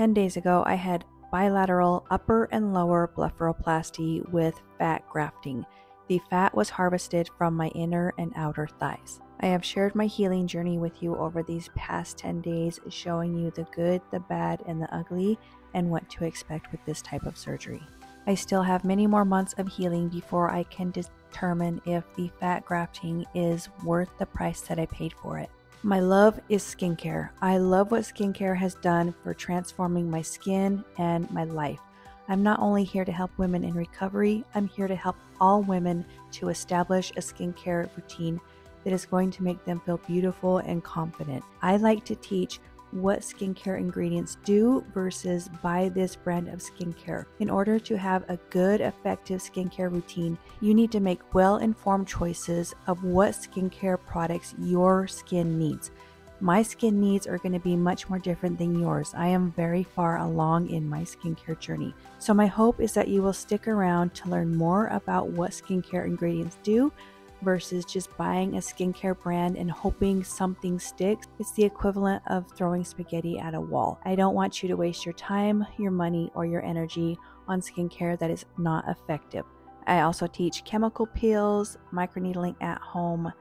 10 days ago, I had bilateral upper and lower blepharoplasty with fat grafting. The fat was harvested from my inner and outer thighs. I have shared my healing journey with you over these past 10 days, showing you the good, the bad, and the ugly, and what to expect with this type of surgery. I still have many more months of healing before I can determine if the fat grafting is worth the price that I paid for it. My love is skincare. I love what skincare has done for transforming my skin and my life. I'm not only here to help women in recovery, I'm here to help all women to establish a skincare routine that is going to make them feel beautiful and confident. I like to teach what skincare ingredients do versus buy this brand of skincare. In order to have a good, effective skincare routine, you need to make well informed choices of what skincare products your skin needs. My skin needs are going to be much more different than yours. I am very far along in my skincare journey. So, my hope is that you will stick around to learn more about what skincare ingredients do versus just buying a skincare brand and hoping something sticks. It's the equivalent of throwing spaghetti at a wall. I don't want you to waste your time, your money, or your energy on skincare that is not effective. I also teach chemical peels, microneedling at home,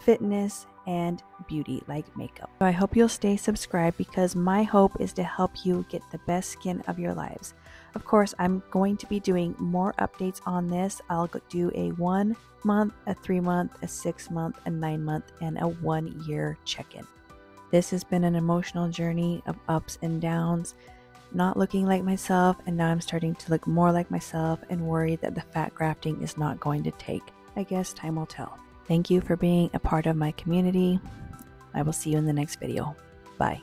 fitness, and beauty like makeup. So I hope you'll stay subscribed because my hope is to help you get the best skin of your lives. Of course, I'm going to be doing more updates on this. I'll do a one month, a three month, a six month, a nine month, and a one year check in. This has been an emotional journey of ups and downs, not looking like myself, and now I'm starting to look more like myself and worried that the fat grafting is not going to take. I guess time will tell. Thank you for being a part of my community. I will see you in the next video. Bye.